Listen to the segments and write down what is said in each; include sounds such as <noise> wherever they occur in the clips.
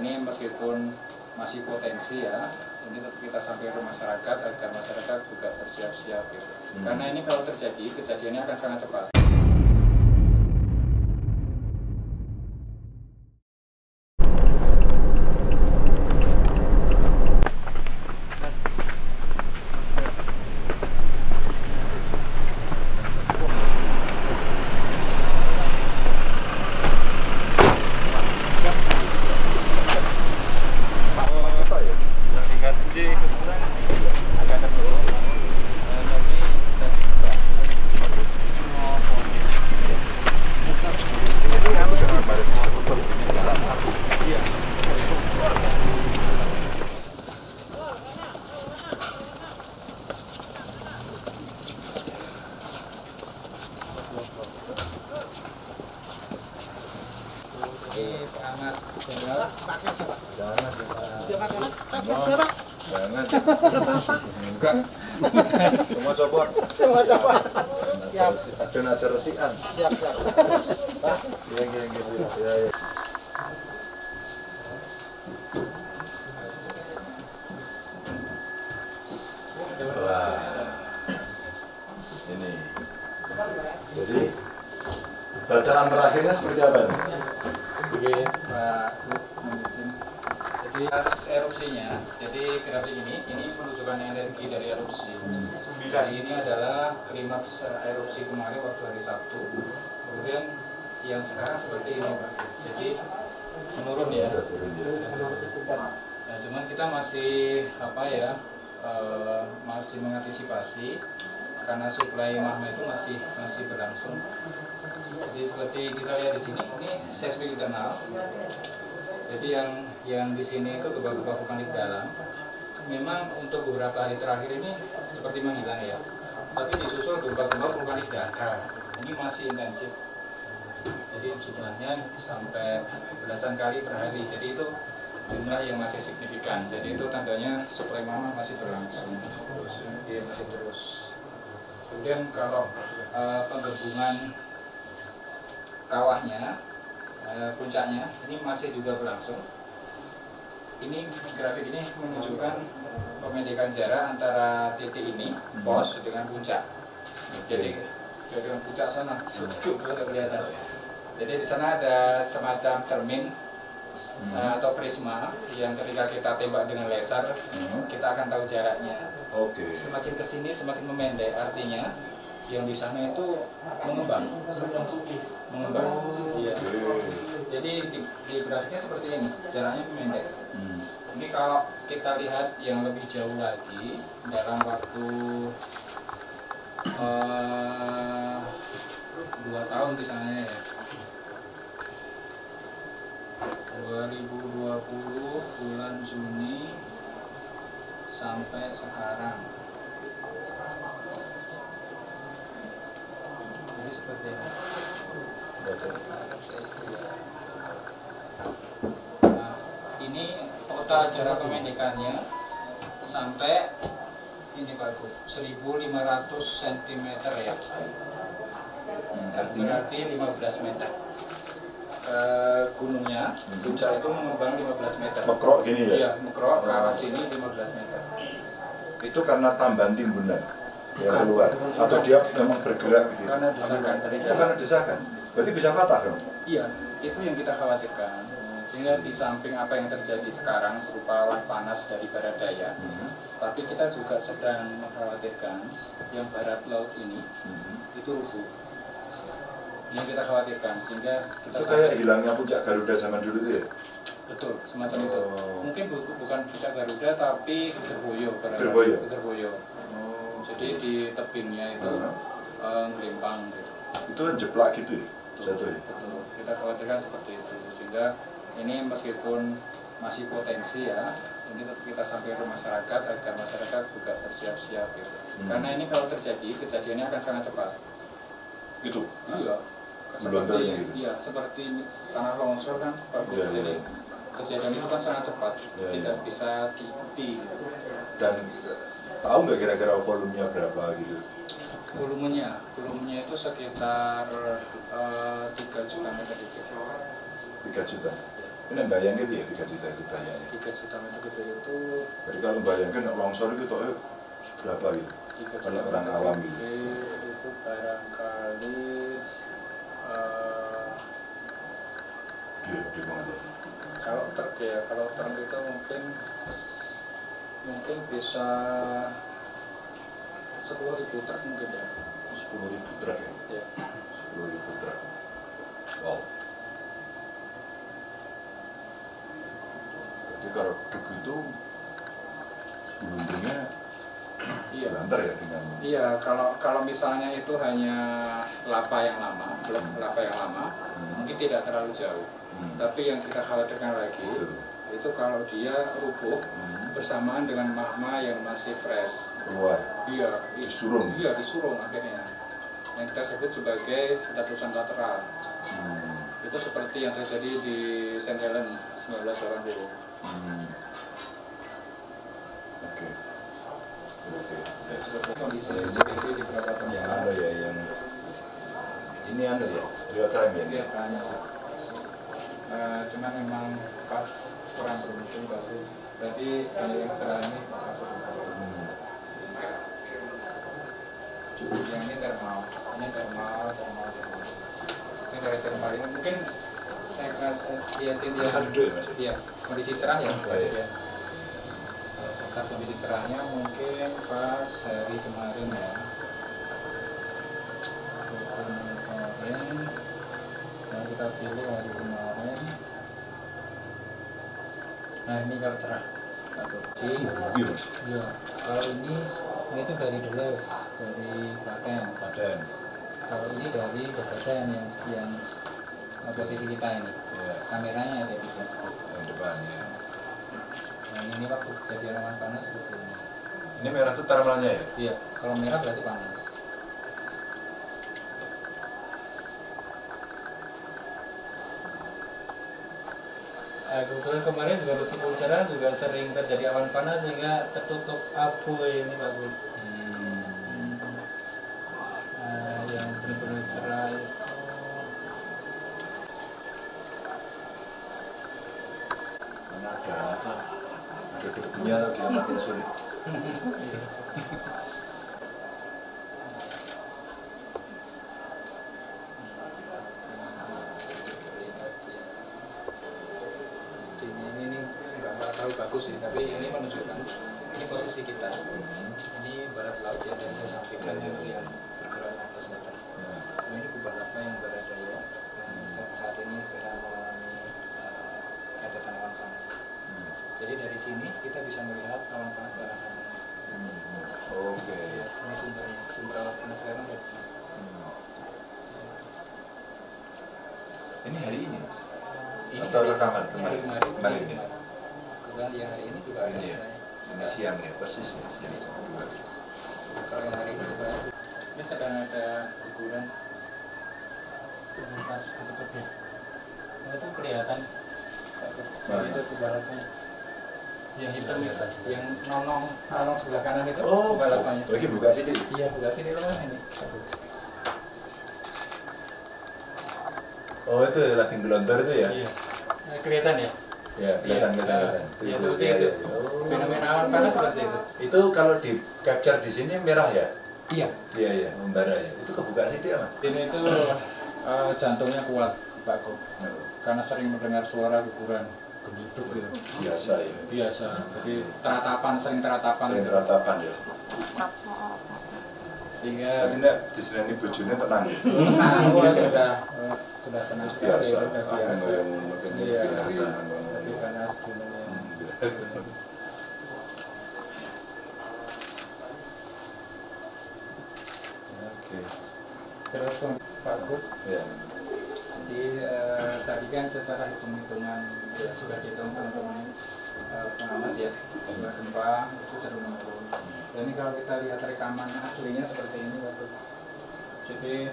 ini meskipun masih potensi ya ini tetap kita sampaikan ke masyarakat agar masyarakat juga bersiap-siap gitu Hmm. karena ini kalau terjadi kejadiannya akan sangat cepat ini pengamat senior Jangan, Siapa? jangan. Enggak. Semua copot. Siapa? Siapa? Siap. Ada najar resikan. Siap, siap. Iya, iya, iya. Iya, iya. Wah. Ini. Jadi bacaan terakhirnya seperti apa nih? Oke, Pak Bu, mohon izin. Jadi pas erupsinya, jadi grafik ini, menunjukkan energi dari erupsi. Jadi ini adalah klimaks eh, erupsi kemarin waktu hari Sabtu. Kemudian yang sekarang seperti ini Pak. Jadi menurun ya. Ya. Nah, cuman kita masih apa ya eh, masih mengantisipasi karena suplai magma itu masih masih berlangsung. Jadi seperti kita lihat di sini ini seismik internal. Jadi yang yang di sini itu gempa-gempa vulkanik dalam. Memang untuk beberapa hari terakhir ini seperti menghilang ya. Tapi disusul gempa-gempa vulkanik dangkal. Ini masih intensif. Jadi jumlahnya sampai belasan kali per hari. Jadi itu jumlah yang masih signifikan. Jadi itu tandanya suplai magma masih berlangsung. Iya masih terus. Kemudian kalau eh, penggabungan kawahnya, eh, puncaknya ini masih juga berlangsung. Ini grafik ini menunjukkan pemendekan jarak antara titik ini pos dengan puncak. Jadi jadi dengan puncak sana sudah sudah kelihatan. Jadi di sana ada semacam cermin eh, atau prisma yang ketika kita tembak dengan laser Hmm. kita akan tahu jaraknya. Oke. Semakin ke sini semakin memendek artinya yang di sana itu mengembang. Mengembang. Iya. Oke. Jadi di, di grafiknya seperti ini, jaraknya memendek. Hmm. Ini kalau kita lihat yang lebih jauh lagi dalam waktu eh, dua tahun misalnya ya. 2020 bulan Juni sampai sekarang. Jadi seperti ini. Baca ini total jarak pemendekannya sampai ini Gu, 1500 cm ya. Hmm, Berarti 15 meter. Eh, gunungnya, Hmm. puncak itu mengembang 15 meter. mekrok gini ya? Iya, mekrok ke arah sini 15 meter. Itu karena tambahan timbunan yang keluar atau dia memang bergerak begitu? Karena desakan dari dalam. karena desakan. Berarti bisa patah dong? Iya, itu yang kita khawatirkan. Sehingga di samping apa yang terjadi sekarang berupa awan panas dari barat daya, Hmm. tapi kita juga sedang mengkhawatirkan yang barat laut ini Hmm. itu rubuh. Ini kita khawatirkan sehingga kita Itu kayak hilangnya puncak Garuda zaman dulu itu ya? betul semacam itu. Oh. Mungkin bu- bukan puncak Garuda tapi Gerboyo. Gerboyo? Gerboyo. Oh. Jadi di tebingnya itu Uh-huh. eh, ngelimpang gitu. Itu kan jeplak gitu ya? Jatuh ya? Betul. Kita khawatirkan seperti itu sehingga ini meskipun masih potensi ya ini tetap kita sampaikan ke masyarakat agar masyarakat juga bersiap-siap gitu. Hmm. Karena ini kalau terjadi kejadiannya akan sangat cepat. Itu? Iya. Seperti gitu? iya seperti tanah longsor kan Pak Guru. Iya. Jadi kejadian itu kan sangat cepat, Iya, tidak iya. bisa diikuti. gitu. Dan tahu nggak kira-kira volumenya berapa gitu? Volumenya, volumenya itu sekitar eh, 3 juta meter kubik. 3 juta. Ini bayangin ya 3 juta itu bayangnya. 3 juta meter kubik itu Jadi kalau bayangin longsor itu toh berapa gitu? 3 juta Kalau orang awam gitu. itu barangkali Dia dia ya. kalau truk ya kalau truk itu mungkin mungkin bisa 10.000 ribu truk mungkin ya 10 ribu truk ya. ya 10 ribu truk. Wow. Jadi kalau duk itu gelundungnya iya lantar ya dengan Iya, kalau kalau misalnya itu hanya lava yang lama, blok lava yang lama, Hmm. mungkin tidak terlalu jauh. Hmm. Tapi yang kita khawatirkan lagi Itu. itu kalau dia rubuh Hmm. bersamaan dengan magma yang masih fresh. keluar Iya, i- Disurung. Iya, disurung akhirnya. Yang kita sebut sebagai letusan lateral. Hmm. Itu seperti yang terjadi di St. Helens 1980. Oke. Di anu ya yang ini anu ya real time ya. Tanya. Eh, cuman memang pas kurang beruntung tadi. Tadi kalau yang salah ini masuk Hmm. Yang ini thermal, ini thermal, thermal, thermal. Ini dari thermal ini mungkin saya eh, dia. Duduk ya? Iya, kondisi cerah ya. Oh, iya. Iya. Pas kondisi cerahnya mungkin pas hari kemarin ya. Kemarin. Nah, kita pilih hari kemarin. Nah, ini kalau cerah. Jadi, Iya ya, kalau ini ini tuh dari Deles, dari Klaten. Padan. Kalau ini dari Kabupaten yang sekian eh, posisi kita ini. Ya. Kameranya ada di Deles. Yang depan ya. Nah, ini waktu kejadian awan panas seperti ini. Ini merah tuh thermalnya ya. Iya, kalau merah berarti panas. Eh, kebetulan kemarin juga musim hujan juga sering terjadi awan panas sehingga tertutup abu ini Pak Gun. Sih tapi ini menunjukkan ini posisi kita ini barat laut yang tadi saya sampaikan yang yang bergerak 16 meter Ya. Nah, ini kubah lava yang barat daya yang saat, ini sedang mengalami uh, keadaan awan panas Hmm. jadi dari sini kita bisa melihat awan panas ke arah sana Hmm. Oke. Ya, ini sumbernya sumber awan panas sekarang dari sini Hmm. Ini hari ini mas. ini Atau rekaman ini kemarin? kemarin Kemarin yang hari ini juga ada Ini ya. sebenarnya Ini siang ya? Persis ya siang. Jam dua. kalau yang hari ini sebenarnya ini sedang ada guguran pas tutupnya oh, itu kelihatan. Mana? itu kubaratnya. Yang hitam itu yang nonong nonong sebelah kanan itu Oh, lagi buka sini. iya buka sini loh ini Oh itu lagi gelontor itu ya? iya. Nah, kelihatan ya Ya kelihatan Iya. kelihatan. Ya, kelihatan. ya seperti Ya, itu ya, ya. Oh. fenomena awan panas seperti itu Itu kalau di capture di sini merah ya? iya Iya iya membara ya. Itu kebuka sini ya mas? ini itu eh, jantungnya kuat Pak Ko karena sering mendengar suara guguran gendut gitu Biasa ya. biasa jadi teratapan sering teratapan Sering gitu. teratapan ya. sehingga Berarti nek diseneni bojone tenang. ya? tenang sudah eh, sudah tenang biasa. sudah biasa yang mungkin iya biasa. lebih panas gunungnya Hmm, biasa. Oke. Terus Pak Gub Ya. jadi eh, tadi kan secara hitung-hitungan ya, sudah dihitung teman-teman. Eh, pengamat ya sudah gempa itu cenderung menurun dan ini kalau kita lihat rekaman aslinya seperti ini Pak Gub jadi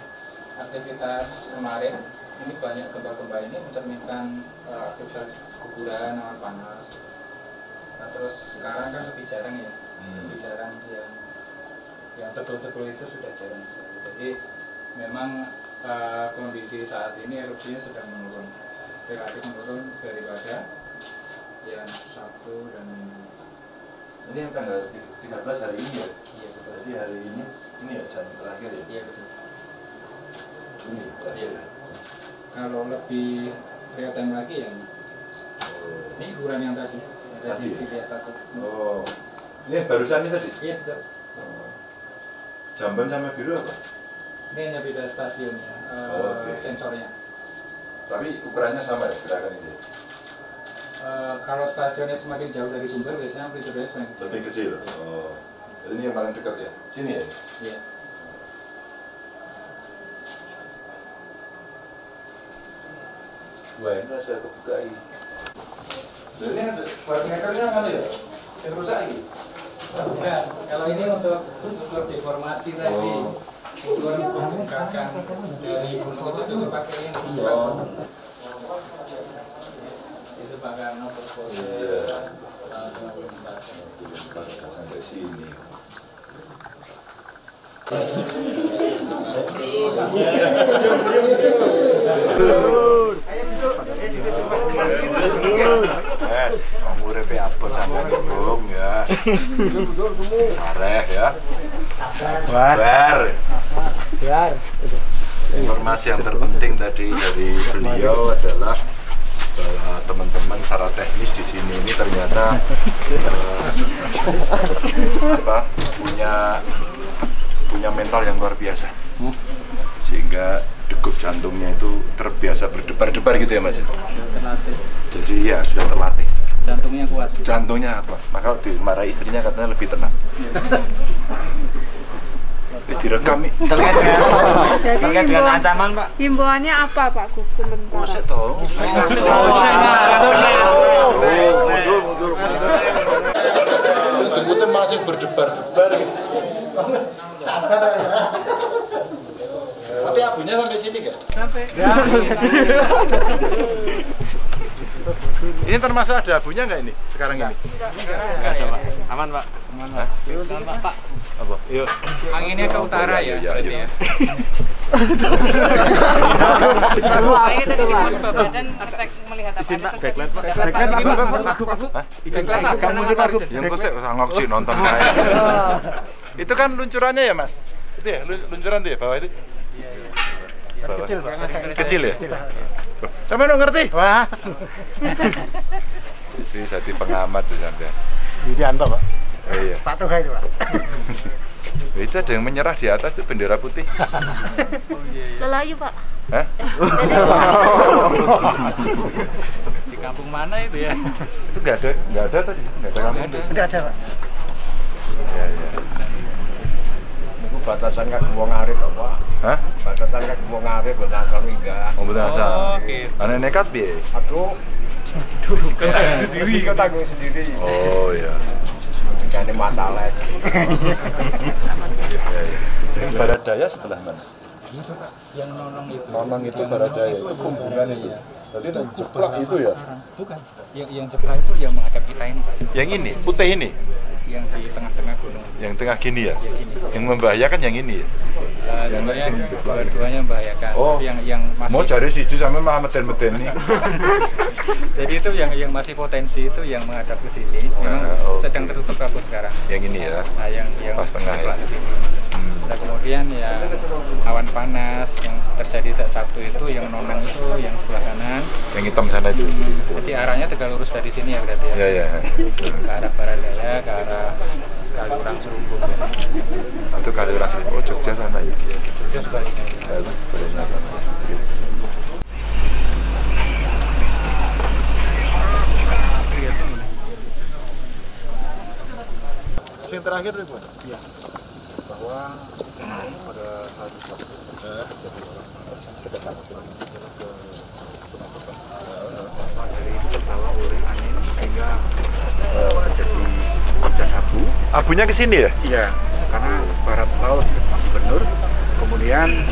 aktivitas kemarin ini banyak gempa-gempa ini mencerminkan eh, aktivitas guguran awan panas. Nah terus sekarang kan lebih jarang ya Hmm. lebih jarang yang yang tebel-tebel itu sudah jarang sekali. Jadi memang eh, kondisi saat ini erupsinya sedang menurun relatif menurun daripada yang Sabtu dan Minggu. Ini yang tanggal 13 hari ini ya. Iya betul. Jadi hari ini ini ya jam terakhir ya. Iya betul. Ini terakhir Iya. ya. Kalau lebih real time lagi ya ini. Oh. Ini ukuran yang tadi. Yang tadi Tadi ya? dilihat aku. Oh. Ini barusan ini tadi. Iya betul. Oh. Jamban sama biru apa? Ini hanya beda stasiunnya, eh, Oh, oke. sensornya. Tapi ukurannya sama ya gerakan ini. Eh, kalau stasiunnya semakin jauh dari sumber, biasanya amplitudenya semakin kecil. Lebih kecil. Oh. Jadi ini yang paling dekat ya. Sini ya. Iya. Wah, ini saya kebuka ini. Jadi ini parameternya mana ya? Yang rusak ini. Enggak, kalau ini untuk ukur deformasi tadi, Oh. Ukur pembengkakan dari gunung itu juga pakai yang. Oh. Itu Pak Karno propose Iya. tahun 2004. sampai sini. Yes, Bung ya. Sareh ya. Bar. Biar. Informasi yang terpenting tadi dari beliau adalah bahwa teman-teman secara teknis di sini ini ternyata eh, apa, punya punya mental yang luar biasa sehingga degup jantungnya itu terbiasa berdebar-debar gitu ya mas Terlatih. jadi ya sudah terlatih Jantungnya kuat. jantungnya apa maka dimarahi istrinya katanya lebih tenang direkam nih. Terkait dengan terkait dengan ancaman pak? Himbauannya apa Pak Gub sebentar? Buset dong. Dengkutin masih berdebar-debar. Tapi abunya sampai sini kan? Ini termasuk ada abunya nggak ini sekarang ini? nggak. Ada pak. Aman pak. Aman pak. Pak pak Apa? yuk Anginnya ke utara ya, Iya, berarti iya. ya. Ini tadi di pos badan ngecek melihat apa backlight pak backlight pak izin kamu pak Yang kok sangok sih nonton kayak. Itu kan luncurannya ya mas? Itu ya lu- luncuran tuh ya bawah itu? Kecil, Pak. Kecil ya? Sampai lo ngerti? Wah. <laughs> Sih jadi pengamat tuh sampai. Widianto, Pak. Oh, iya. Pak itu, Pak. <laughs> Itu ada yang menyerah di atas tuh bendera putih. <laughs> Lelayu Pak. Hah? <laughs> di kampung mana itu ya itu nggak ada, nggak ada tadi, nggak ada kamu. Enggak ada, Pak. Ya, ya. Iku batasan kan wong arif apa? Hah? Batasan kan wong arif buat asal enggak. Oh, betul asal. oke. Aneh nekat piye? Aduh, risiko tanggung sendiri risiko tanggung sendiri. Oh iya. Jika masalah. Ya, ya. Baradaya sebelah mana? Itu Pak, yang nolong itu. Nonong itu Baradaya itu kumbungan itu. Jadi yang jeplak itu ya. Bukan. Yang yang ceplak itu yang menghadap kita ini Pak. Yang ini, putih ini. Yang di tengah-tengah gunung. Yang tengah gini ya. Ya gini. Yang membahayakan yang ini ya. Uh, Yang sebenarnya dua-duanya membahayakan. Oh. Yang yang masih Mau cari siju sama mah meten-meten nih. <laughs> Jadi itu yang yang masih potensi itu yang menghadap ke sini. Memang Ah, oke. sedang tertutup kabut sekarang. Yang ini ya. Nah, yang yang Pas tengah ya. ke sini. Hmm. Nah, kemudian ya awan panas yang terjadi saat Sabtu itu yang nonang itu yang sebelah kanan. Yang hitam sana itu. Jadi arahnya tegak lurus dari sini ya berarti ya. Ya ya. Ke arah Baradaya, ke arah Kaliurang Serumbung. Itu kali orang sini. Oh Jogja sana ya. Itu sebaliknya. Ya, sebaliknya. Yang terakhir itu Iya. Bahwa pada hari Sabtu jadi orang dari itu terbawa oleh angin sehingga terjadi hujan abu Abunya ke sini ya? iya karena barat laut gubernur kemudian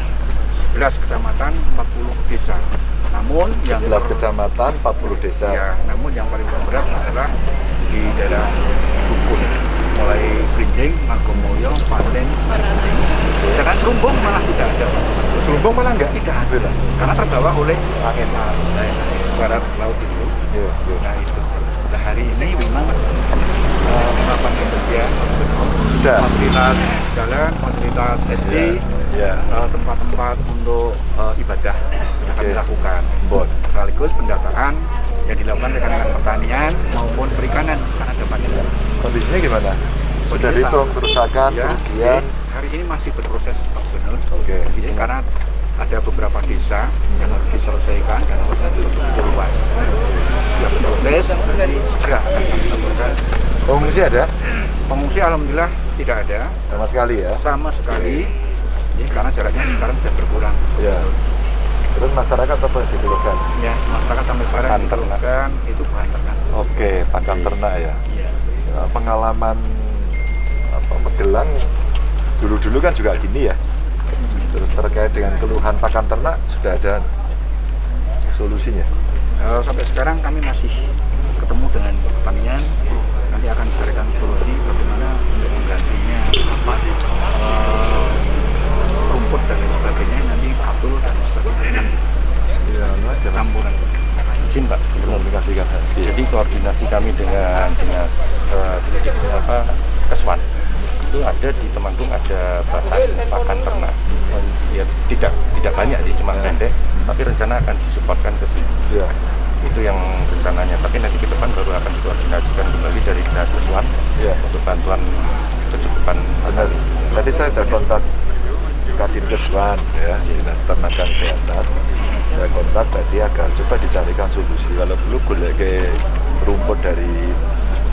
11 kecamatan 40 desa namun yang 11 kecamatan, 40 desa. ya namun yang paling berat adalah di daerah Dukun mulai Kerinjing, Mangkomulyo, Paten, sedangkan Serumbung malah tidak ada Selumbung malah enggak? tidak ada karena terbawa oleh angin barat laut itu. Iya, iya. Nah itu. Nah hari ini memang uh, melakukan pembersihan Sudah. fasilitas jalan, fasilitas SD, Iya. uh, tempat-tempat untuk uh, ibadah sudah kami Oke. lakukan. Bon. Sekaligus pendataan yang dilakukan rekan-rekan pertanian maupun perikanan karena ada. Kondisinya gimana? Sudah dihitung kerusakan, Ya, kerugian. hari ini masih berproses Pak Gubernur. Oke. Jadi karena ada beberapa desa yang harus diselesaikan dan harus betul luas. Ya berproses, segera akan kami laporkan. Pengungsi ada? Pengungsi alhamdulillah tidak ada Sama sekali ya. sama sekali. Ya, karena jaraknya sekarang sudah berkurang. Ya. Terus masyarakat apa yang dikeluhkan? Ya, masyarakat sampai sekarang dikeluhkan itu bahan ternak. Oke, pakan ternak ya. Iya. Ya, pengalaman apa Magelang dulu-dulu kan juga gini ya. Terus terkait dengan keluhan pakan ternak sudah ada solusinya. Eh, sampai sekarang kami masih ketemu dengan pertanian nanti akan dicarikan solusi bagaimana untuk menggantinya apa eh, rumput dan lain sebagainya nanti Pak Abdul dan sebagainya Ya, campuran izin Pak komunikasikan. Iya. Jadi koordinasi kami dengan dinas di- apa Keswan itu ada di Temanggung ada bahan pakan ternak. Ya tidak tidak banyak sih cuma pendek, tapi rencana akan disupportkan ke sini. Ya. Itu yang rencananya. Tapi nanti ke depan baru akan dikoordinasikan kembali dari dinas Keswan Ya. untuk bantuan kecukupan Benar. Tadi saya ada kontak Kadin Keswan ya, Dinas Ternak dan Kesehatan. Saya kontak tadi agar coba dicarikan solusi. Kalau perlu ke rumput dari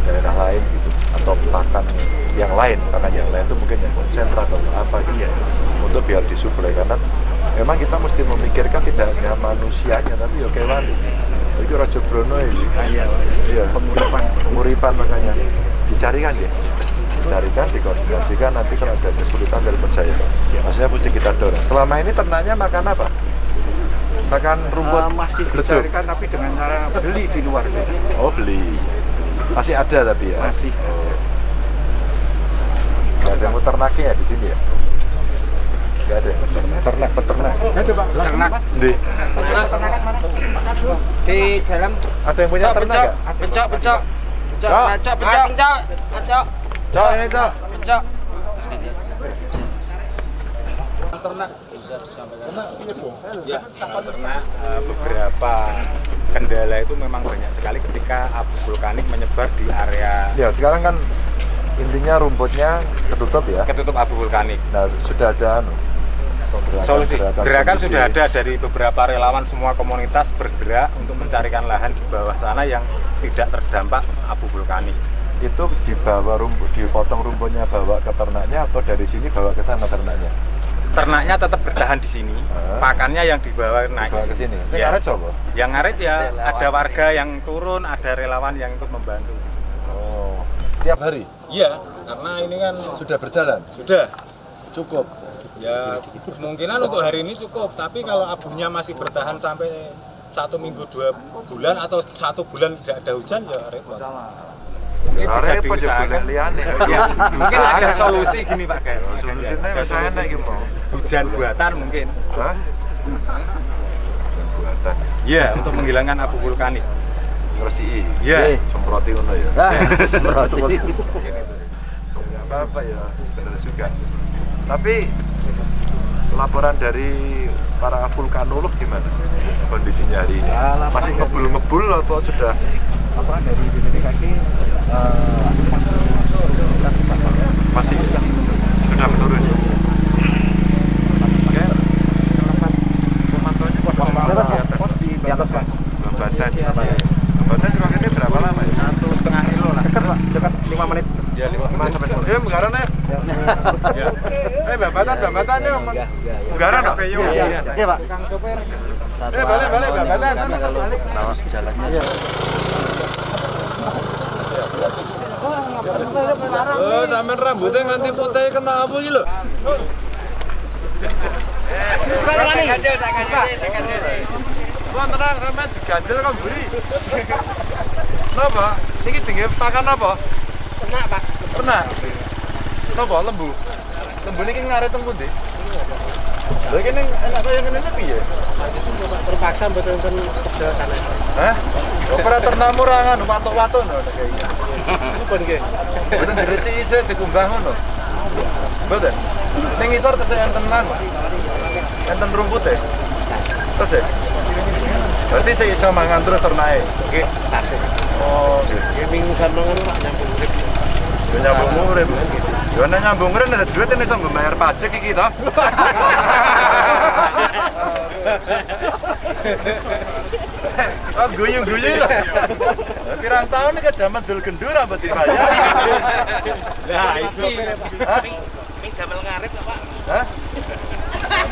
daerah lain gitu atau pakan yang lain, pakan yang lain itu mungkin yang konsentrat atau apa gitu untuk biar disuplai karena memang kita mesti memikirkan tidak hanya manusianya tapi ya kewan. Itu Raja Brono ini. iya Iya, penguripan, penguripan makanya dicarikan ya, dicarikan, dikoordinasikan nanti kalau ada kesulitan dari percaya. Maksudnya mesti kita dorong. Selama ini ternaknya makan apa? Makan rumput Eh, masih betul. dicarikan tapi dengan cara beli di luar jadi Oh beli. Masih ada tapi ya. masih Gak ada yang ternaknya ya di sini ya? Gak ada. Ternak, peternak. ternak Di. Di dalam Ada yang punya ternak nggak? pencok, pencok. Cok. Pencok, pencok. Pencok, pencok. Cok ini cok. Pencok. Ya, karena eh, beberapa kendala itu memang banyak sekali ketika abu vulkanik menyebar di area Ya sekarang kan intinya rumputnya ketutup ya. ketutup abu vulkanik. Nah sudah ada anu, gerakan- Solusi gerakan solusi. sudah ada dari beberapa relawan semua komunitas bergerak untuk mencarikan lahan di bawah sana yang tidak terdampak abu vulkanik. itu dibawa rumput, dipotong rumputnya bawa ke ternaknya atau dari sini bawa ke sana ternaknya? Ternaknya tetap bertahan di sini, pakannya yang dibawa naik Bawa ke sini. Ini Ya. ngaret coba. Yang ngarit ya Relawan. ada warga yang turun, ada relawan yang ikut membantu. Oh. Tiap hari Iya, karena ini kan sudah berjalan, sudah cukup. Ya kemungkinan untuk hari ini cukup, tapi kalau abunya masih bertahan sampai satu minggu dua bulan atau satu bulan tidak ada hujan ya repot. <laughs> Mungkin Nah, bisa repot diusahakan. golek liyane. Ya, mungkin ada solusi gini Pak Gaya. Solusinya Ada wis solusi. enak iki mau. Hujan buatan mungkin. Hah? Buatan. Iya, untuk menghilangkan abu vulkanik. Resiki. Iya. Semproti ngono ya. <laughs> Semproti. Nggak apa-apa ya, benar juga. Tapi laporan dari para vulkanolog gimana kondisinya hari ini? Laporan Masih ngebul-ngebul atau sudah apa dari BPTKG eh, masih sudah menurun? Oke. Pemantauannya pos di atas. Pak? di atas pak Bambatan. Bambatan semakin ini berapa lama ya? Satu setengah kilo lah. dekat pak dekat lima menit Ya, lima menit sepuluh. Ya, Menggaran ya. Ya. Eh, Bambatan, Bambatan ya. Menggaran dong? Iya, iya iya. iya pak Eh, balik, balik, Bambatan. Oh, sampean rambutnya nganti putih kena apa iki lho? Wah, tenang sampean diganjel kok mburi. Napa? Niki pakan apa? Ternak, Pak. Ternak. Napa lembu? Lembu niki ngaret teng pundi? Lagi ini enak kaya ngene piye? terpaksa betul betul kerja sana Hah? Operator namu ra ngono patok-patok ngono kayak iki. pun ke Boten diresi isih dikumbah ngono. Boten. Ning isor tesih enten anu. Enten rumput e. Ya? Berarti saya iso mangan terus ternake. oke tasik Oh, gitu. gaming sana kan pak nyambung urip Yo nyambung urip. Yo nek nyambung urip nek duit ini iso bayar pajak iki to. <laughs> Oh, guyu-guyu lho. Pirang tahun iki jaman dul gendur apa dibayar? nah itu Ini gamel ngarit Pak? Hah?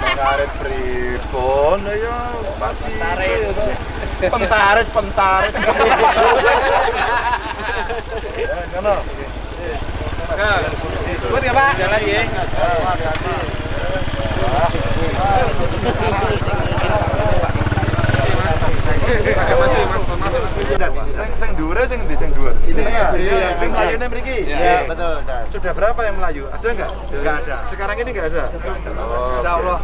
Ngarit pripun ya Pak Pentaris. Pentaris. Ya, ngono. buat ya pak jalan ya Ini ya. Iya. Iya, betul. Sudah berapa yang melayu? Ada nggak? Nggak ada. Sekarang ini nggak ada. Oh, Insya Allah.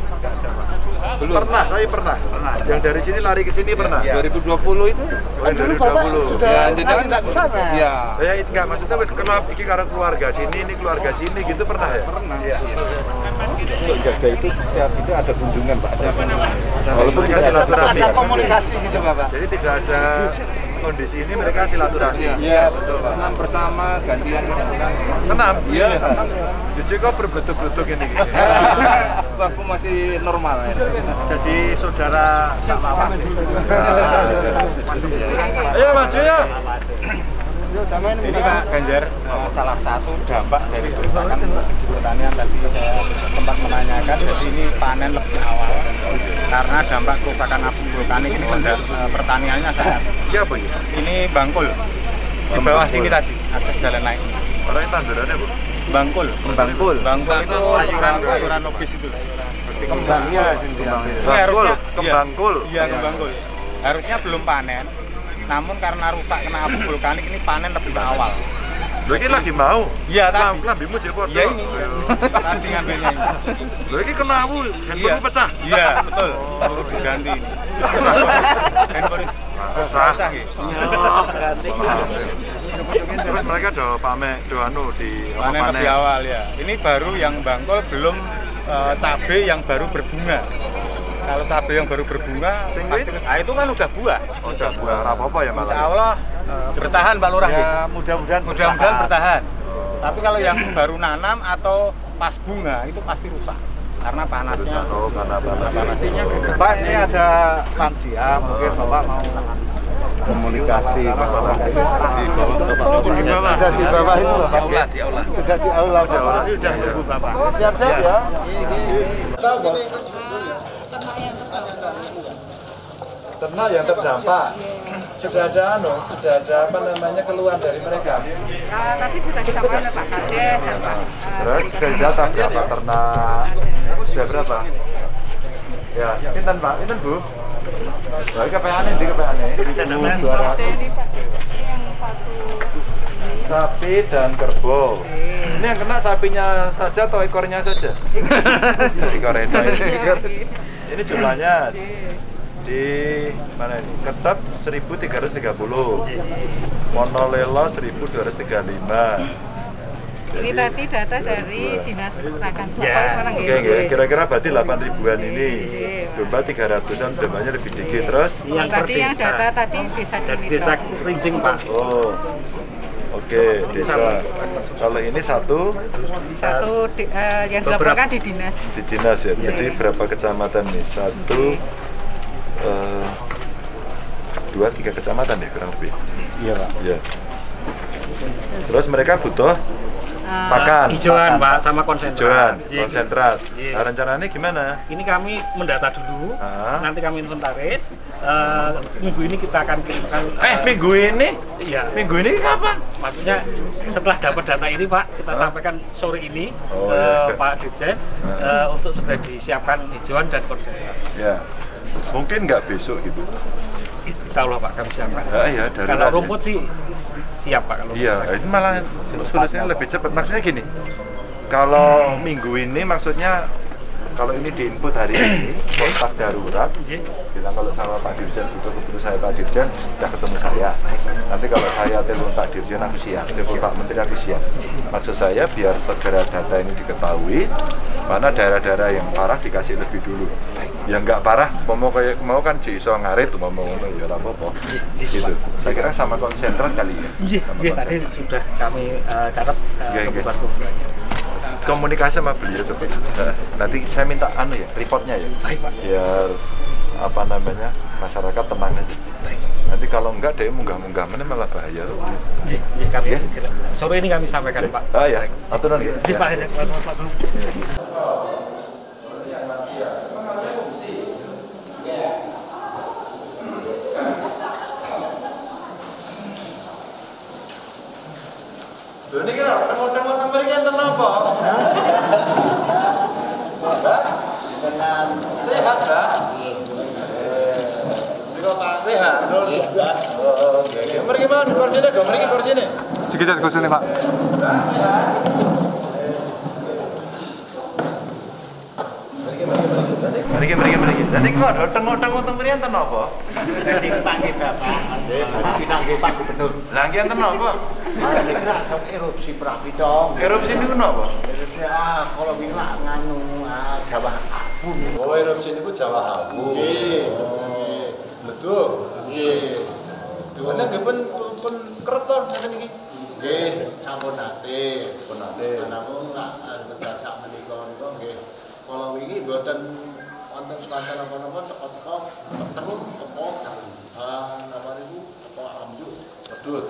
Pernah, tapi pernah. Yang dari sini lari ke sini pernah. Iya. 2020 itu Oh, 2020. sudah Ya, ada tidak- di sana ya Ya itu enggak maksudnya wis kenal iki karo keluarga sini, ini keluarga sini gitu pernah ya? pernah Iya. Untuk jaga itu setiap itu ada kunjungan Pak. Walaupun dikasih silaturahmi. ada komunikasi gitu bapak Jadi tidak ada kondisi ini mereka silaturahmi. Iya, betul Pak. Senam bersama gantian Senam? Iya, senam. Jadi kok berbeletuk-beletuk ini. <laughs> Waktu masih normal ya. jadi saudara sama apa Ayo maju ya. Ini Pak Ganjar, eh, salah satu dampak dari kerusakan pertanian tadi saya sempat menanyakan, jadi ini panen lebih awal karena dampak kerusakan abu vulkanik ini eh, pertaniannya sangat. Iya apa ya? Ini Bangkul, di bawah sini tadi, akses jalan naik. Orang yang tandurannya bu. Bangkul, Bangkul. Bangkul itu sayuran sayuran logis itu. Kembangnya Ini Bangkul, kembangkul. Iya, kembangkul. Harusnya belum panen, namun karena rusak kena abu vulkanik ini panen lebih awal. Lo ini lagi mau. Iya, tadi. Lam- Lambimu jadi. Iya ini, tadi ngambilnya ini. Lo ini kena abu, handphone pecah. Iya, betul. Perlu diganti ini. Usah. Handphone. Usah. Usah, ya? Terus mereka do pame do anu di Panen lebih awal ya. Ini baru yang bangkol belum eh, cabai yang baru berbunga. Kalau cabai yang baru berbunga, Sing pasti, wis? ah, itu kan udah buah. Oh, udah buah apa-apa ya malah. Insya Allah eh, bertahan Pak Lurah. ya mudah-mudahan Mudah-mudahan bertahan. Tapi kalau yang baru nanam atau pas bunga itu pasti rusak karena panasnya. Oh, karena panas. Panasnya Pak ini ada lansia mungkin bapak mau komunikasi. Di bawah. di bawah sudah di bawah itu bapak Di aula, di aula. sudah di aula bapak Sudah. nunggu bapak Siap-siap ya. Ternak yang terdampak. Sudah ada anu, sudah ada apa namanya keluhan dari mereka. Ah, tadi sudah disampaikan oleh Pak Kades dan Pak Terus sudah data berapa ternak? Sudah berapa? Ya, pinten Pak, pinten Bu? Wah, ini kepeane di kepeane. Ada ini Pak, ini yang satu Sapi dan kerbau. Ini yang kena sapinya saja atau ekornya saja? <laughs> Ekor itu. Ini jumlahnya di mana ini? Ketep 1330. Monolelo 1235. ini tadi data dari dinas peternakan Bapak Ya, mana oke, oke. kira-kira berarti 8 ribuan ini. Iya. Domba 300-an, dombanya lebih dikit. Terus? Yang tadi yang data tadi desa dari desa Ringsing pak Oh, oke, desa. Kalau ini satu satu di- eh, yang dilaporkan di dinas. di dinas ya. Iya, Jadi iya. berapa kecamatan nih? Satu, eh, dua, tiga kecamatan ya kurang lebih. iya pak Ya. Terus mereka butuh Eh, pakan. hijauan pak sama konsentrat Hijauan, Iya. konsentrat. Iya. Nah, rencananya gimana? ini kami mendata dulu Ah. nanti kami inventaris Eh, minggu ini kita akan kirimkan Eh, minggu ini? iya Minggu ini kapan? maksudnya setelah dapat data ini pak kita sampaikan sore ini Oh, ke iya. Pak Dirjen eh, untuk sudah disiapkan hijauan dan konsentrat Ya. Mungkin nggak besok gitu. Insya Allah pak kami siapkan. Ya, ya, dari kalau rumput sih siap pak kalau Iya, itu malah solusinya lebih cepat. Maksudnya gini, kalau minggu ini maksudnya kalau ini di input hari ini <clears throat> kontak darurat bilang kalau sama Pak Dirjen butuh kebutuhan saya Pak Dirjen sudah ketemu saya. Nanti kalau saya telepon Pak Dirjen aku siap. Telepon Pak Menteri aku siap. Maksud saya biar segera data ini diketahui mana daerah-daerah yang parah dikasih lebih dulu yang nggak parah mau kayak mau kan jiso ngarit mau mau ngono ya ora apa-apa gitu saya kira sama konsentrat kali ya Iya, iya tadi sudah kami eh, catat Iya, iya. kebutuhan-kebutuhannya. komunikasi sama beliau coba Nah, nanti saya minta anu ya reportnya ya Baik Pak. biar apa namanya masyarakat tenang aja Baik. nanti kalau enggak dia munggah-munggah mana malah bahaya loh Iya, iya kami Iya. segera. Sore ini kami sampaikan Pak. ah ya aturan ya Iya Pak, iya, Pak. Pak, niki lho, temut-temut mriki enten napa? dengan Sehat, Mbak? Sehat. Oh, oke, oke. Mriki mawon kursine, go mriki kursine. Dikejar kursine Pak. Sehat. Mriki, mriki, mriki. Dadi kok ada tengok-tengok teng mriki enten napa? jadi panggil bapak pinanggi pak gubernur Lah nggih enten ada kira erupsi berapi dong Erupsi niku napa? erupsi ah kalau bilang nganu ah, jawa abun Oh, erupsi niku Jawa Hawu. Nggih. Betul. Nggih. Dene nggih pun pun kereta ngene iki. Nggih, sampun nate. Pun nate. Namun Wingi mboten wonten selancar apa-apa teko-teko ketemu apa ah apa niku apa amjuk Pedut.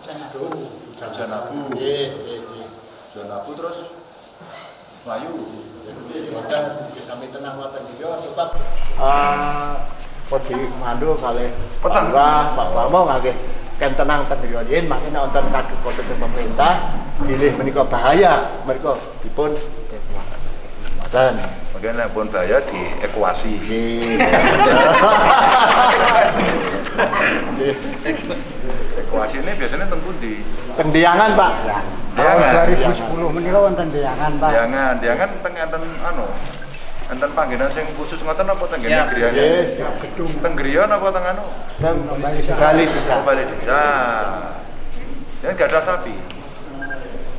cenderung Hujan abu. Nggih, nggih, nggih. Hujan abu terus Melayu. Mudah kami tenang wonten dia sebab ah Podi mandu kali Petang. Wah, Pak Bamo nggih kan tenang ten dia yen makanya wonten kadung kode pemerintah pilih menika bahaya mereka dipun dan Mungkin nek pun bahaya diekuasi. Ekuasi ini biasanya tengku di Tendiangan Pak. Diangan. 2010 menika wonten diangan Pak. Diangan, diangan teng enten anu. Enten panggenan sing khusus ngoten apa teng ngene griyane? Nggih, gedung Teng napa teng anu? dan Bali sisa. Oh, Balai desa. Ya enggak ada sapi.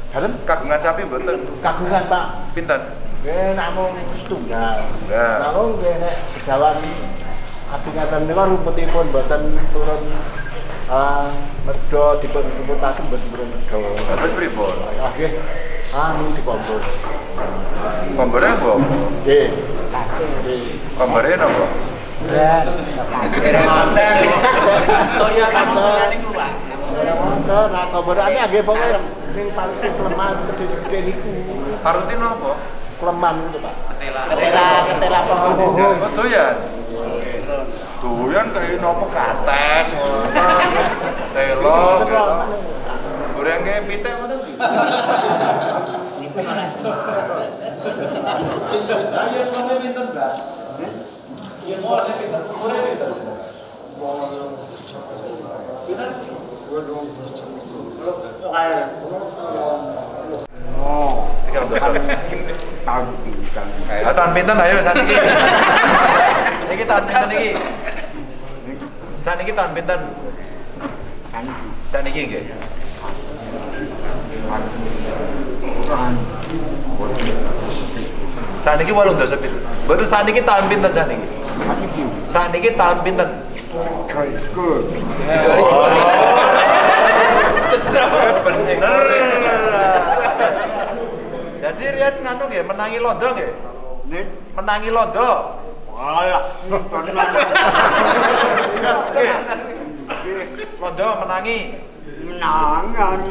Dalem Kagungan sapi mboten. kagungan Pak. Pinten? Nggih namung setunggal. Nah. Namung nggih nek kejawan abingaten niku rumputipun mboten turun ah merdo dipun rumputaken mboten turun merdo. Terus pripun? Ah nggih. Anu dikompos. Kombore apa? Nggih. Kombore napa? Oh iya, kamu niku Pak. Motor, nah komporane nggih pokoke sing paling kelemahan gede-gede niku. Parutin apa? Kelemahan niku, Pak. Ketela, ketela penghubung. Oh, doyan. Doyan kayak nopo kates ngono. Telo. gitu. Goreng kayak pitek ngono sih. Ayo semuanya pinter, Mbak. Iya, semuanya pinter. Semuanya pinter. Pinter? Tiga belas. Ah, <laughs> tahan pinten ayo saat ini. Iki tahan pinten iki. Saat ini tahan pinten. Saat ini nggih. Saat ini walung dosa pinten. Betul saat ini tahan pinten saat ini. Saat ini tahan pinten. Ribu. Bener. Jadi Rian nganu nggih menangi londo nggih. Menangi londo. Alah, Nggih. <laughs> Londo menangi. Menangan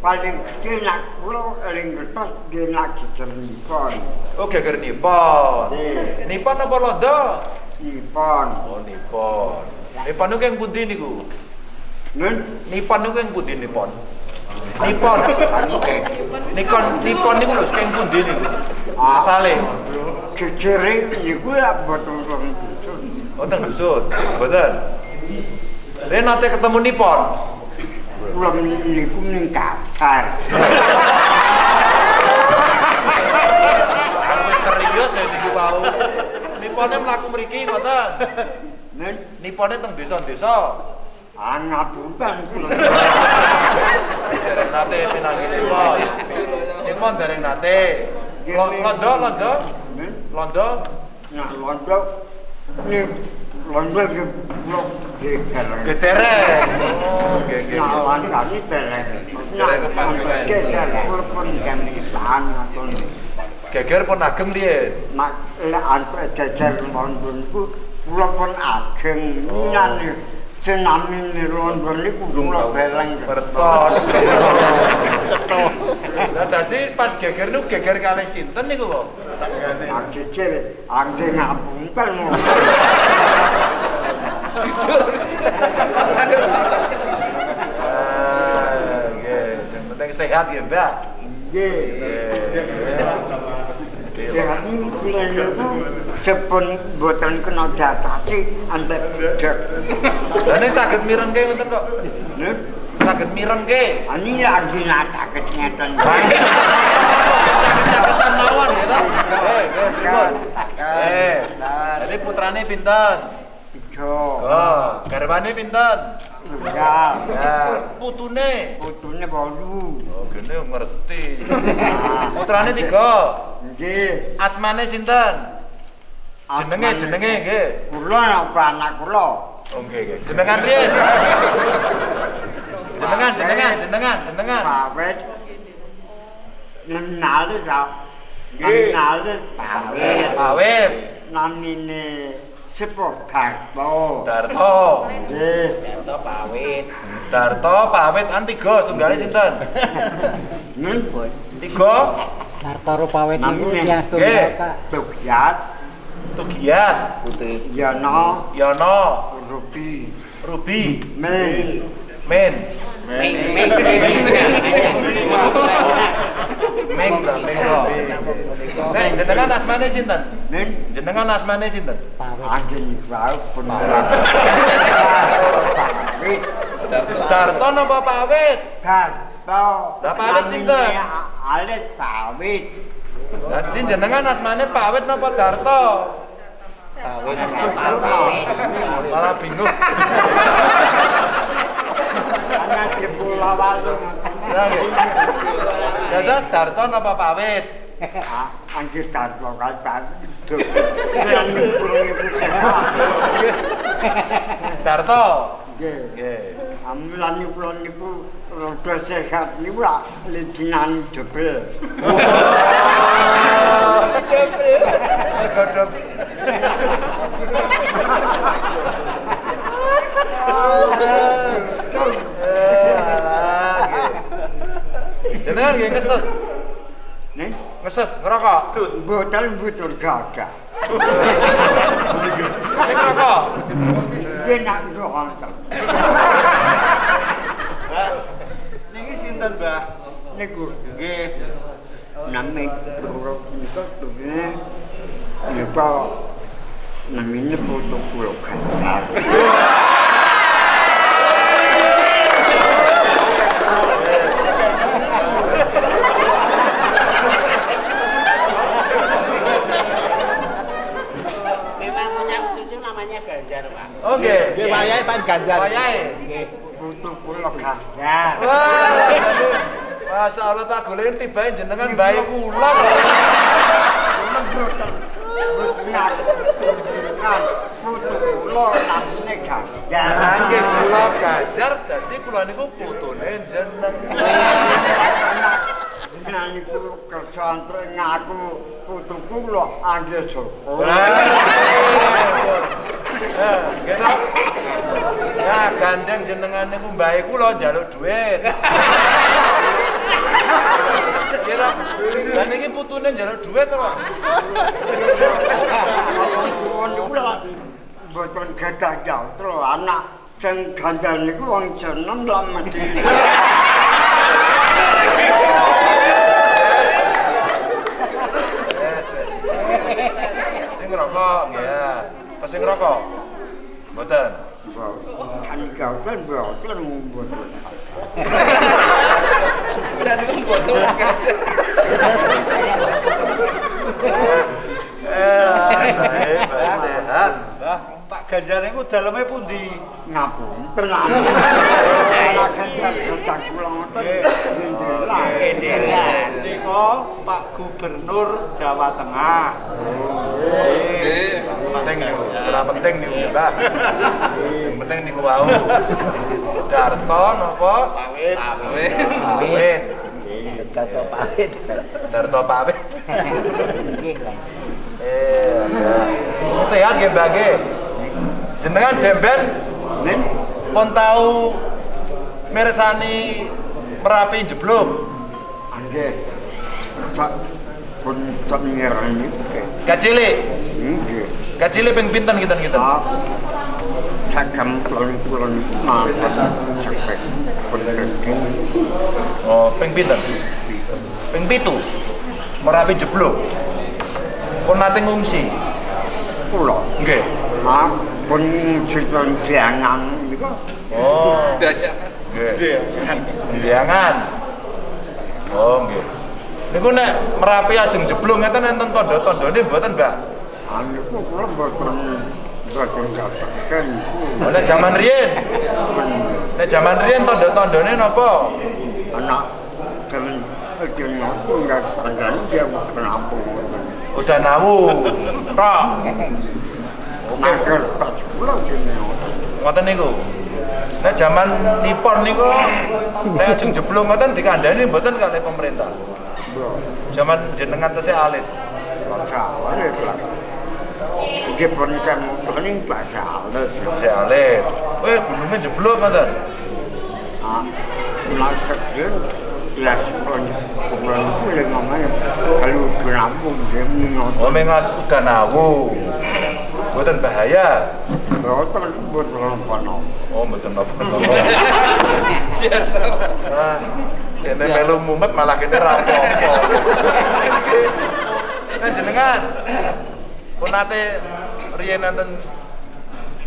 paling kecil nak pulau paling getas dia nak ceripon Oh geger nipon. Nipon apa londo? nipon Oh nipon. Nipon niku yang pundi niku? Nipon niku yang pundi nipon? Nipon. Nikon nipon niku lho yang pundi niku? Asale. kecering niku ya betul orang dusun Oh teng dusun. Mboten. Rene nate ketemu nipon. pulau niku ning kapar Aku serius biasa niku wau. Nipone mlaku mriki ngoten. Nen Nipone teng desa-desa. kula. Dereng nate pinangi. Nipon dereng nate. London, London. London. Nah, London. Ini London ke Pulau Getereng. Getereng. Oh, Nah, London ini Getereng. Nah, Getereng. Kalau pun ikan di tahan atau ini. Geger pun agem dia. Nah, ini antara jajar London itu, pun ageng, ini minane senami London niku kula dereng. Bertos. Lah dadi pas geger niku geger kalih sinten niku kok? Mak jejer angge ngapunten. Jujur. Ah, nggih, yang penting sehat ya, Mbak. Nggih. Sehat niku kula niku cepun boten kena diatasi antek bedhek. Lah nek saged mirengke ngoten kok. Nen Saged mirengke. ani lagi nataket ngeten. Caketan mawon ya toh. Eh? Kan. Eh, jadi putrane pinten? Tiga. Oh, garwane pinten? Tunggal. Ya, putune. Putune bolu. Oh, gene ngerti. Putrane tiga. Nggih. Asmane sinten? Jenenge jenenge nggih. Kula apa anak kula? Oh, nggih nggih. Jenengan riyen. Jenengan jenengan jenengan jenengan. Pawet. Nenale ta. Nggih. Nenale pawet. Awet. Namine Sepo Darto. Darto. Nggih. Darto pawit an tiga setunggale sinten? Nen Tiga. Niku Namine tiyang Nggih. setunggal, Pak. Tugyat. Tugiat. Yana. Yono. Rupi. Ruby. Men. Men. Meng Meng Ruby. Nek jenengan asmane sinten? Nen. Jenengan asmane sinten? Angin wau pun. Pawet. Darto napa pawit? Darto. Lah pawet sinten? Alit pawet. Dadi jenengan asmane pawit napa Darto? Pawet. Malah bingung. Ana di Pulau Walung. Ya. Dados Darto napa pawit? Angin Darto kan pawet. Pulau ibu sehat. Darto. Nggih. Nggih. Amulan niku niku rada sehat niku lak lidinan. Godhog. Jenengan nggih ngeses. Ngeses ngerokok. botol botol gagah. Nek ngerokok. Dia nak nonton. Niki sinten, Mbah? Niku nggih nami buruk niku tuge niku namine foto kulo kan. Memang punya cucu namanya Ganjar, Pak. Oh nggih. Nggih, wayahe Pak Ganjar. Wayahe. Nggih. Kulo gagal. Wah, aduh. Masya Allah tak golek tibae jenengan bae kula. Cuman boten boten ngaku jenengan foto kulo namine gagal. Nggih kula gajar dadi kula niku putune jenengan. Jenengan kerja ngaku angge gitu. Ya gandeng jenengan niku mbae kula njaluk dhuwit. Kira, lan iki putune njaluk dhuwit to, boten gadah jawtro anak sing gandal niku wong jeneng. Wes, wes. Sing ngerokok, nggih ya. Pas sing ngerokok. Mboten. Kan gagal boten boten. Jadi kan bosok Baik, baik, sehat. Lah, Pak Ganjar niku daleme pundi? Ngapunten. Pak Ganjar sedang kula ngoten. Lah, Tiko Pak Gubernur Jawa Tengah. penting niku, ora penting niku, Mbak. Yang penting niku wau. Darto napa? Pawit. Pawit. Pawit. Kata pahit. Darto Pawit. Eh, sehat nggih Mbak. Jenengan demben pun tahu mirsani Merapi jeblok. Nggih. Cak pun cak ngerani. Kacili. Nggih. Kacili ping pinten kita-kita? Cakam kulon kulon mawon cepet. Oh, ping pinten? Ping pitu. Merapi jeblok. Pun nate ngungsi. Kula. Nggih. Ah, pun cerita jangan niku. Oh. Nggih. Diangan. Oh, nggih. Niku nek Merapi ajeng jeblok ngeten enten tanda-tandane mboten, Mbak? Anu kula mboten mboten katakan. Nek jaman riyin. Nek jaman riyin tanda-tandane napa? Anak kalian Akhirnya aku nggak pernah dia kenapa Udah nawu. Tok. Mager tak pulang gini. Ngoten niku. Nek jaman Nippon niku nek ajeng jeblok ngoten dikandani mboten kalih pemerintah. Jaman jenengan tesih alit. Bahasa alit lah. Bahasa alit. Tesih alit. Weh gunungnya jeblok ngoten. Ah, ya pun bukan boleh ngomongnya kalau dia mengot. Oh mengat udah nawu. Mboten bahaya. Kono. Oh. <laughs> Biasa. Kene melu mumet malah kene ra apa-apa. Nah jenengan pun nate riyen enten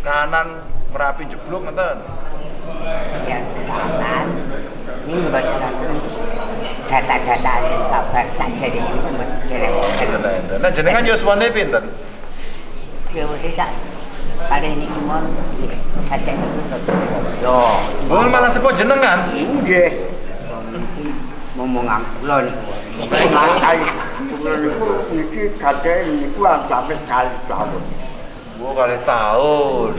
kanan Merapi jeblok ngeten. Ya, kanan. Ini mboten wonten data-data kabar saja ini mboten Nah jenengan yuswane pinten? Ya mesti sak kali ini mon saja Yo, Oh malah sepo jenengan. Nggih. Ngomong kula niku. Lantai kula niku niki kadhe niku sampai kali tahun. Oh kali tahun.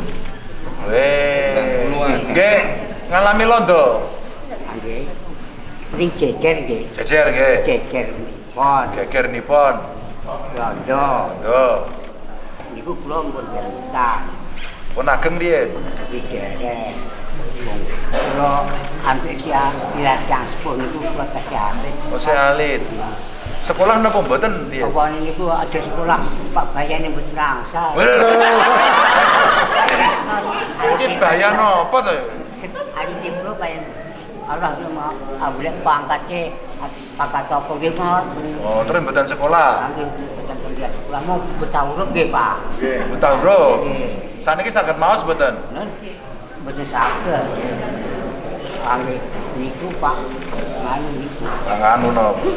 Weh. Nggih, ngalami londo. Nggih. Ini geger nggih. Jejer nggih. Geger pon. Geger nipon. Londo. Yo. Niku kula pun bentar. Pun ageng piye? Dijere. Kula hampir dia tidak transport niku kula kasih hampir. Oh saya alit. Sekolah napa mboten piye? Apa niku ada sekolah Pak Bayane mboten angsal. Iki bahaya napa to? Hari timur bayan Allah cuma abule pangkatnya pangkat apa nggih ngot. Oh, terus mboten sekolah. Nggih mboten kuliah sekolah mau betawurup nggih Pak. Nggih. Betawurup. Saniki saged maos mboten? Mboten saged. Niku Pak nganu niku. Nganu napa?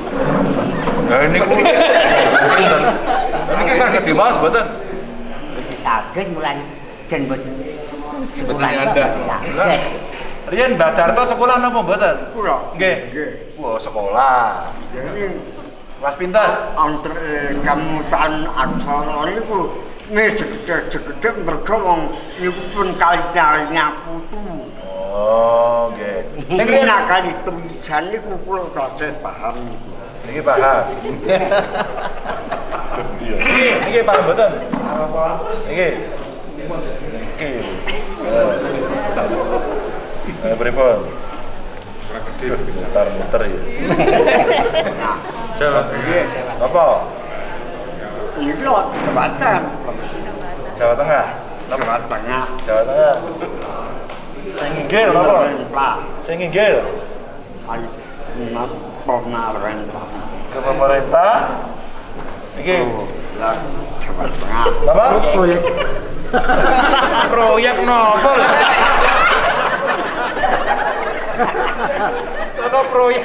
Lah niku sinten? Niki saged dimaos mboten? Mboten saged mulane jen mboten sekolah Anda. saged. Riyen Mbak Darto sekolah napa mboten? Kula. Nggih. Wah, sekolah. Jadi Kelas pinten? antar kamutan aksara niku nek jegede-jegede mergo wong niku pun kali nyaputu. Oh, nggih. Ning Ini kali tulisan niku kula tasih paham niku. Niki paham. Niki, niki paham mboten? Niki. Niki. Eh, pripun? Ora gede, muter-muter ya. Jawa Tengah. Apa? Ini lho Jabatan. Jawa Tengah. Jawa Tengah. Jawa Tengah. Sing inggil apa? Pak. Sing inggil pemerintah. ke pemerintah. Iki Lah, Jawa Tengah. Apa? Proyek. <laughs> proyek nopo lho? Ono proyek.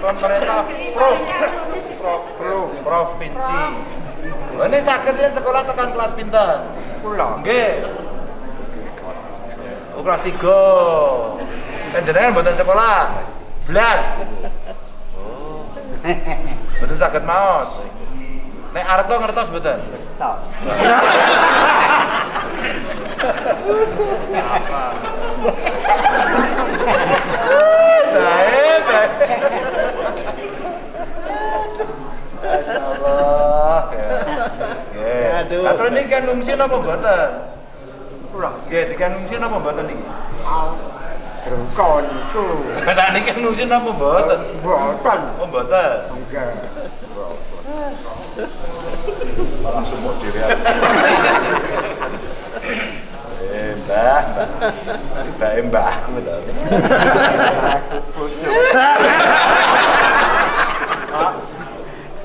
Pemerintah pro pro pro provinsi. Saged yen sekolah tekan kelas pinten? Kula. Nggih. Oh, kelas 3. Kan jenengan mboten sekolah. Blas. Oh. Mboten saged maos. Nek Arto ngertos mboten? Tok. Apa? Masya Allah. Ya. Nggih. Aduh. Katro ini kan ngungsi napa mboten? Nggih, dikan ngungsi napa mboten niki? Ah, Drengkon itu. Saat ini kan ngungsi napa mboten? Mboten. Oh, mboten. Langsung mau diri aku. Eh, mbak, mbak. Mbak, eh, mbakku lho.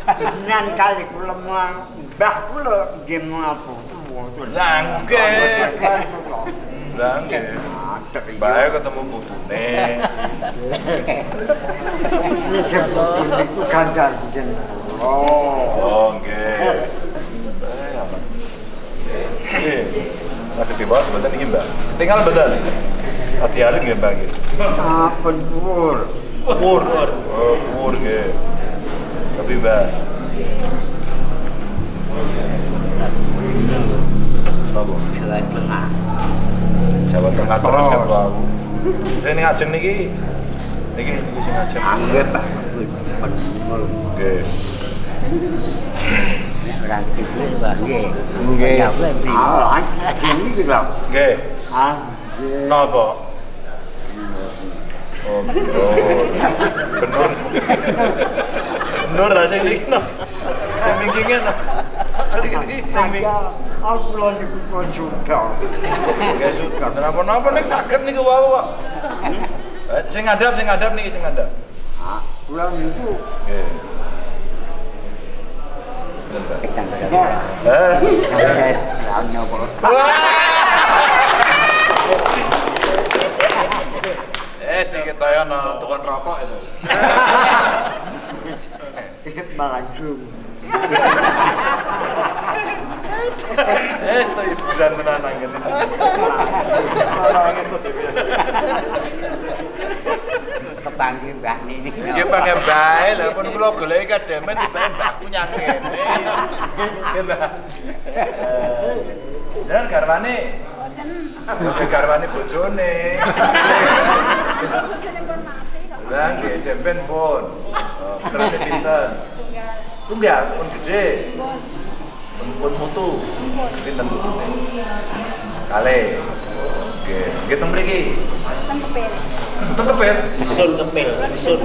Jenengan kali kula mau mbah kula nggih ngapu. Lah, nggih. Lah, nggih. Mbak ketemu putune. Ini niku gandar jeneng. Oh, nggih. Aman. Nggih. Lagi di bawah sebentar iki, Mbak. Tinggal betul. Hati-hati nggih, Mbak nggih. Ampun pur. Pur. Oh, pur nggih. Tapi, Mbak. Apa? Jawa Tengah. Jawa Tengah terus kan. Saya ini ngajeng niki. Niki niki sing ngajeng. Anggap Pak. Nggih. Nek ora situ Pak nggih. Nggih. Ya Ah, ini kira. Nggih. Ah, nggih. Napa? Oh, bener. Bener. Lah sing niki. Sing no. Sing. Aku lho niku kok suka. Nggih suka. Napa-napa nek saged niku wau kok. Eh, Sing ngadap, sing ngadap niki sing ngadap. Ah, kula niku Nggih. Eh. Eh, sedikit tukang rokok itu. Eh, stay bulan tenan ngene. Orangnya sedih. Kepanggih Mbah Nini. Nggih bae lha pun kula goleki kademe tibane mbakku nyang kene. Nggih, Mbak. Eh, Jangan garwane. Boten. garwane bojone. Lah nggih dempen pun. Oh, Terus pinten? Tunggal pun gede. Pun pun mutu. Pinten? Kale. Oke, nggih teng mriki. Teng. Sun kepil, sun.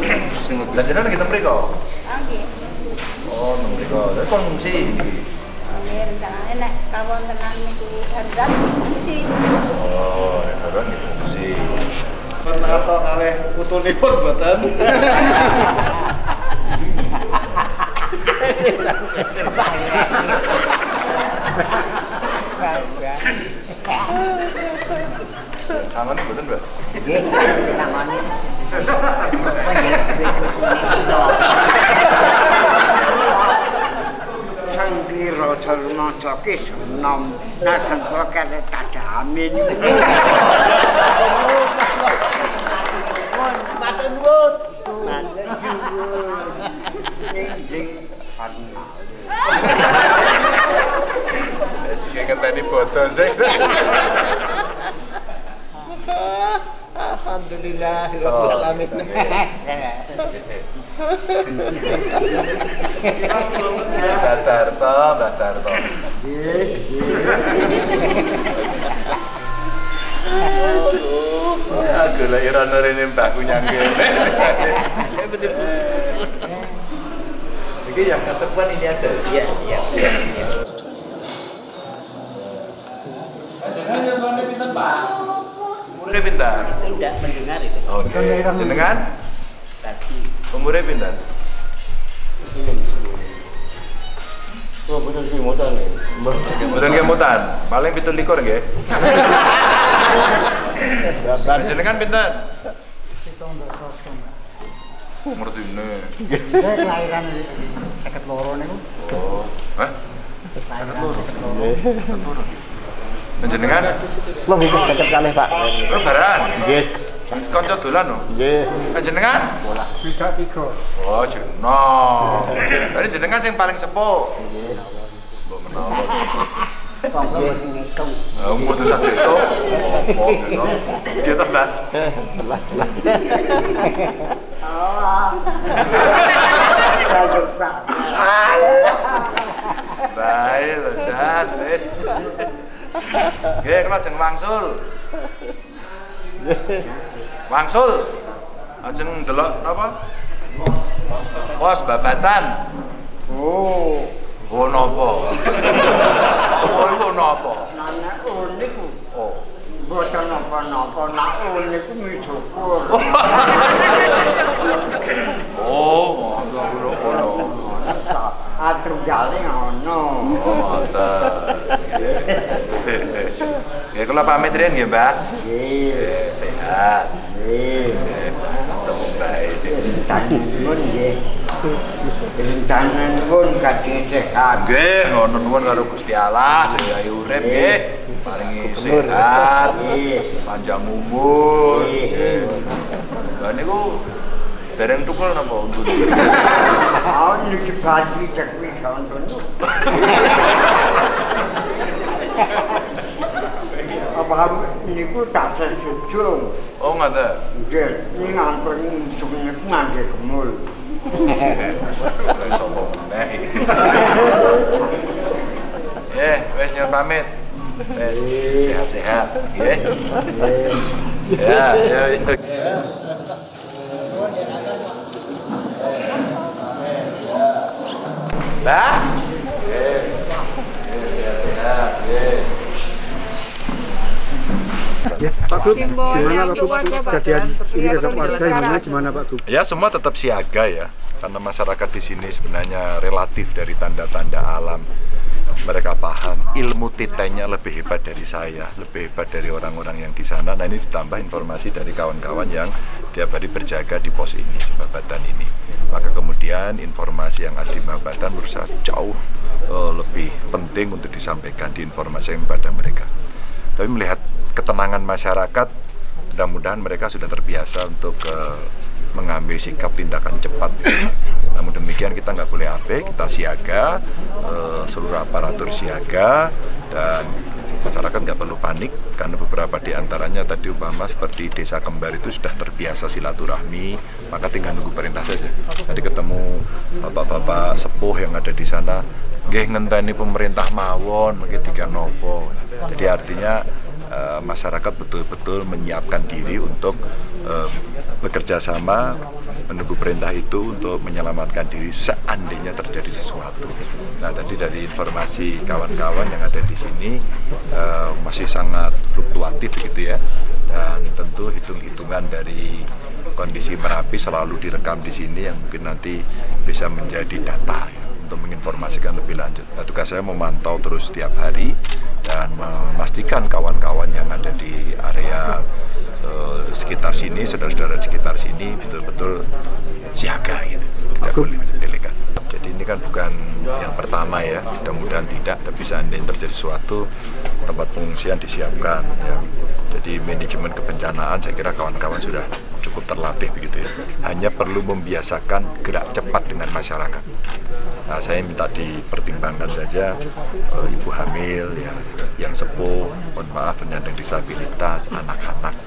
Sing jenengan nggih teng mriko. Oh, teng mriko. Lah kon ngungsi rencananya nek kawon tenan niku darurat fungsi Oh, kan nggih ngungsi. Atau kalih putunipun mboten. <laughs> Sama nih betul mbak? Iya, sama nih. Sangki rojol nojoki senam, na sangko kere tada amin. Matun bud! Matun! Bodo sih. Alhamdulillah rabbil alamin. Mbak Darto, Mbak Darto. Nggih, Aku lah ira nerene mbakku nyang kene. Iki yang kesepuan ini aja. Iya, iya. Jenengan ya soalnya pinten, Pak? Umurnya pinten? Tidak mendengar itu. Oke. Jenengan? Tadi Umurnya? Oh, sih modal nih. Mboten kemutan, paling 17 nggih. <laughs> Jenengan pinten? Umur dine. Saya kelahiran seket loro niku. Oh, hah? Panjenengan? Lo bukan dekat kali Pak. Oh, baran. Nggih. Kanca dolan no. Nggih. Panjenengan? Tiga tiga. Oh, jeno. Berarti jenengan sing paling sepuh. Nggih. Mbok menawa. Pokoknya ngitung. Ah, umur tuh satu itu. Gitu. Dia tenan. Telas telas. <laughs> Oh. Saya juga. Baik lho, Jan. Wis. Nggih, kula jeng wangsul. Wangsul. Ajeng delok napa? Pos babatan. Oh. Oh napa? Oh iku napa? Unik. Boten napa-napa, nak unik ku misyukur. <laughs> Oh, monggo kula kono. Atur jale ngono. Mantap. Nggih, kula pamit riyen nggih, Mbak. Nggih. Sehat. Nggih. Ketemu baik. Tanipun nggih. Tanipun kadhe sehat. Nggih, ngono nuwun karo Gusti Allah, sing ayu urip nggih. Paringi sehat, panjang umur. Lah niku dereng tukul napa untuk? Oh, niki baju cek wis wonten. Apa niku tak sesujung. Oh, ngoten. Nggih, ini ngampun musuh niku ngangge gemul. Eh, nyuwun pamit. Wis sehat-sehat, nggih. Ya, ya, ya. Mbak? Nggih. Nggih, sehat-sehat, nggih. Ya, Pak gimana Pak kejadian ini terhadap warga gimana gimana Pak? Ya semua tetap siaga ya, karena masyarakat di sini sebenarnya relatif dari tanda-tanda alam. Mereka paham ilmu titenya lebih hebat dari saya, lebih hebat dari orang-orang yang di sana. Nah ini ditambah informasi dari kawan-kawan yang tiap hari berjaga di pos ini, di Babatan ini. Maka kemudian informasi yang ada di Babatan berusaha jauh eh, lebih penting untuk disampaikan di informasi yang pada mereka. Tapi melihat ketenangan masyarakat, mudah-mudahan mereka sudah terbiasa untuk eh, mengambil sikap tindakan cepat. Namun demikian kita nggak boleh abe, kita siaga, eh, seluruh aparatur siaga dan masyarakat nggak perlu panik karena beberapa di antaranya tadi umpama seperti desa kembar itu sudah terbiasa silaturahmi, maka tinggal nunggu perintah saja. Tadi ketemu bapak-bapak sepuh yang ada di sana, nggih ngenteni pemerintah mawon, mungkin tiga nopo. Jadi artinya eh, masyarakat betul-betul menyiapkan diri untuk eh, bekerja sama menunggu perintah itu untuk menyelamatkan diri seandainya terjadi sesuatu. Nah tadi dari informasi kawan-kawan yang ada di sini eh, masih sangat fluktuatif gitu ya, dan tentu hitung-hitungan dari kondisi Merapi selalu direkam di sini yang mungkin nanti bisa menjadi data untuk menginformasikan lebih lanjut. Nah, tugas saya memantau terus setiap hari dan memastikan kawan-kawan yang ada di area eh, sekitar sini, saudara-saudara di sekitar sini betul-betul siaga gitu, tidak boleh menyepelekan. Jadi ini kan bukan yang pertama ya, mudah-mudahan tidak, tapi seandainya terjadi sesuatu tempat pengungsian disiapkan ya. Jadi manajemen kebencanaan saya kira kawan-kawan sudah cukup terlatih begitu ya. Hanya perlu membiasakan gerak cepat dengan masyarakat. Nah, saya minta dipertimbangkan saja eh, ibu hamil ya, yang sepuh, mohon maaf penyandang disabilitas, anak-anak.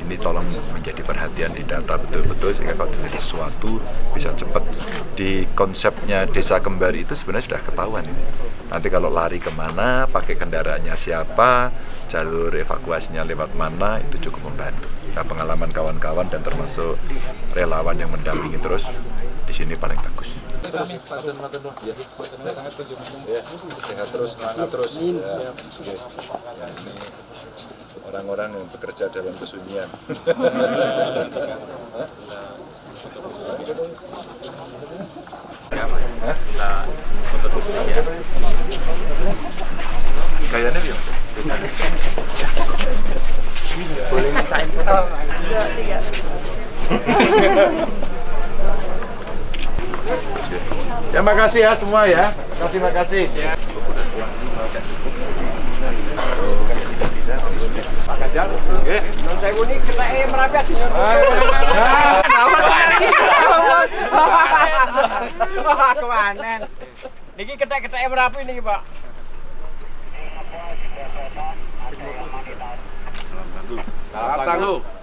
Ini tolong menjadi perhatian di data betul-betul sehingga kalau terjadi sesuatu bisa cepat. Di konsepnya desa kembar itu sebenarnya sudah ketahuan ini. Nanti kalau lari ke mana, pakai kendaraannya siapa, jalur evakuasinya lewat mana, itu cukup membantu. Nah, pengalaman kawan-kawan dan termasuk relawan yang mendampingi terus di sini paling bagus. Ya, sehat terus, semangat terus. Ya, oke. Ya, ini orang-orang yang bekerja dalam kesunyian. Kayaknya dia. Boleh mintain foto? Ya makasih ya semua ya. Tapi sudah Pak niki ketek-keteke merapi niki, Pak. salam tangguh Salam tangguh.